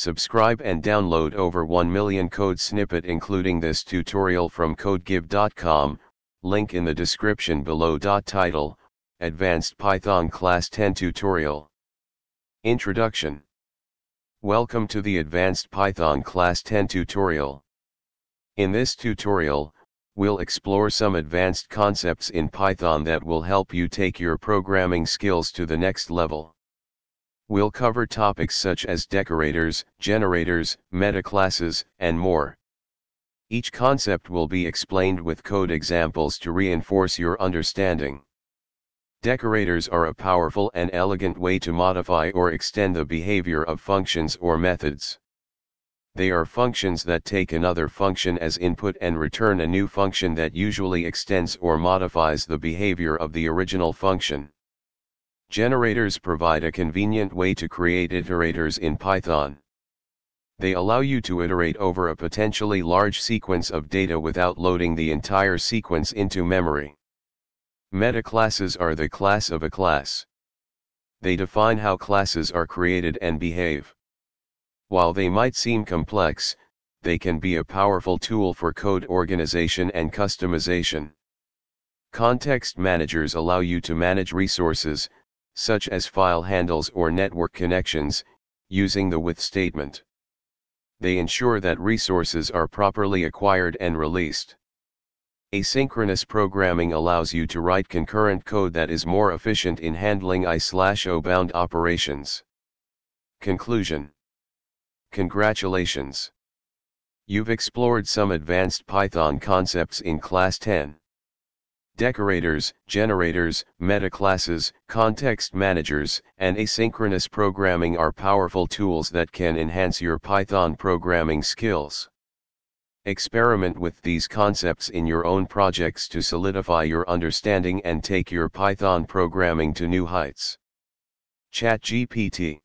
Subscribe and download over 1 million code snippet including this tutorial from codegive.com, link in the description below. Title, Advanced Python Class 10 Tutorial. Introduction. Welcome to the Advanced Python Class 10 tutorial. In this tutorial, we'll explore some advanced concepts in Python that will help you take your programming skills to the next level. We'll cover topics such as decorators, generators, metaclasses, and more. Each concept will be explained with code examples to reinforce your understanding. Decorators are a powerful and elegant way to modify or extend the behavior of functions or methods. They are functions that take another function as input and return a new function that usually extends or modifies the behavior of the original function. Generators provide a convenient way to create iterators in Python. They allow you to iterate over a potentially large sequence of data without loading the entire sequence into memory. Metaclasses are the class of a class. They define how classes are created and behave. While they might seem complex, they can be a powerful tool for code organization and customization. Context managers allow you to manage resources, such as file handles or network connections, using the with statement. They ensure that resources are properly acquired and released. Asynchronous programming allows you to write concurrent code that is more efficient in handling I/O bound operations. Conclusion Congratulations! You've explored some advanced Python concepts in Class 10 decorators, generators, metaclasses, context managers, and asynchronous programming are powerful tools that can enhance your Python programming skills. Experiment with these concepts in your own projects to solidify your understanding and take your Python programming to new heights. ChatGPT